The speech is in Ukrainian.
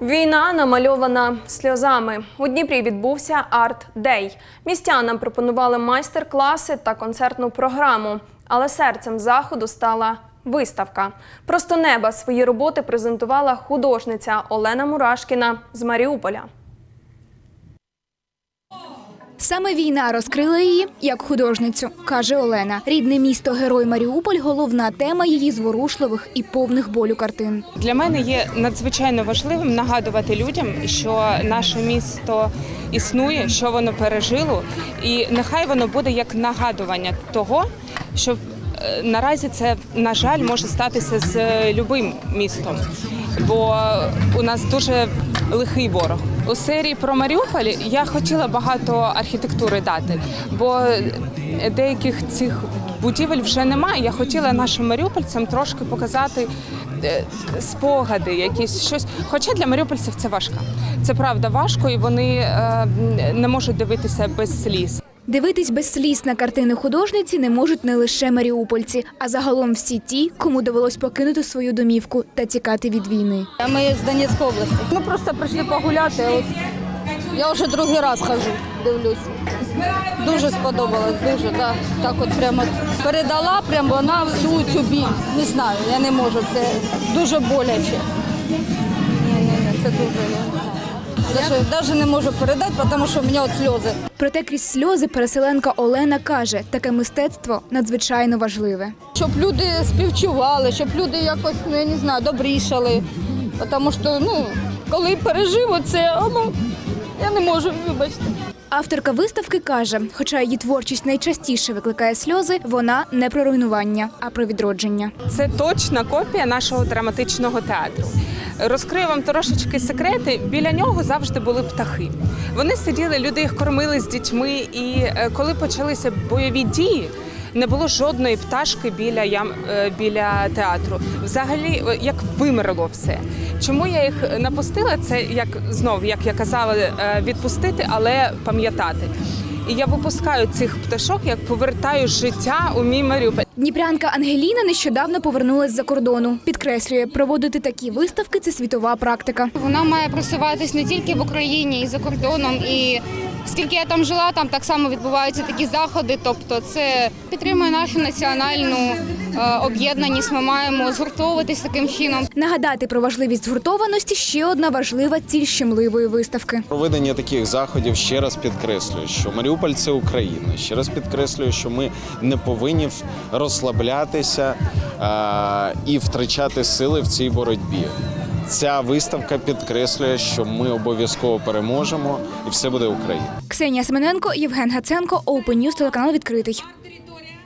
Війна намальована сльозами. У Дніпрі відбувся арт-дей. Містянам пропонували майстер-класи та концертну програму. Але серцем заходу стала виставка. Просто неба свої роботи презентувала художниця Олена Мурашкіна з Маріуполя. Саме війна розкрила її як художницю, каже Олена. Рідне місто Герой Маріуполь головна тема її зворушливих і повних болю картин. Для мене є надзвичайно важливим нагадувати людям, що наше місто існує, що воно пережило, і нехай воно буде як нагадування того, що е, наразі це, на жаль, може статися з е, любим містом, бо у нас дуже лихий ворог. У серії про Маріуполь я хотіла багато архітектури дати, бо деяких цих будівель вже немає. Я хотіла нашим маріупольцям трошки показати е, спогади, якісь щось. Хоча для маріупольців це важко. Це правда важко, і вони е, не можуть дивитися без сліз. Дивитись без сліз на картини художниці не можуть не лише маріупольці, а загалом всі ті, кому довелось покинути свою домівку та тікати від війни. Ми з Донецької області. Ми просто прийшли погуляти. Я вже другий раз хожу, дивлюсь. Дуже сподобалось, дуже, да. Так от прямо передала прям вона всю цю біль. Не знаю, я не можу. Це дуже боляче. Ні, ні, ні, це дуже. Я не не можу передати, тому що в мене от сльози. Проте крізь сльози переселенка Олена каже, таке мистецтво надзвичайно важливе. Щоб люди співчували, щоб люди якось, ну я не знаю, добрішали. Тому що, ну, коли пережив оце, ну, я не можу, вибачте. Авторка виставки каже, хоча її творчість найчастіше викликає сльози, вона не про руйнування, а про відродження. Це точна копія нашого драматичного театру. Розкрию вам трошечки секрети. Біля нього завжди були птахи. Вони сиділи, люди їх кормили з дітьми. І е, коли почалися бойові дії, не було жодної пташки біля ям е, біля театру. Взагалі, е, як вимерло все. Чому я їх напустила? Це як знов, як я казала, відпустити, але пам'ятати. І я випускаю цих пташок, як повертаю життя у мій Маріуполь. Дніпрянка Ангеліна нещодавно повернулась з-за кордону. Підкреслює, проводити такі виставки це світова практика. Вона має просуватись не тільки в Україні і за кордоном. І скільки я там жила, там так само відбуваються такі заходи. Тобто, це підтримує нашу національну е, об'єднаність. Ми маємо згуртовуватись таким чином. Нагадати про важливість згуртованості ще одна важлива ціль щемливої виставки. Проведення таких заходів ще раз підкреслює, що Маріуполь це Україна. Ще раз підкреслюю, що ми не повинні розслаблятися і втрачати сили в цій боротьбі. Ця виставка підкреслює, що ми обов'язково переможемо, і все буде Україна. Ксенія Семененко, Євген Гаценко, Open News, телеканал відкритий.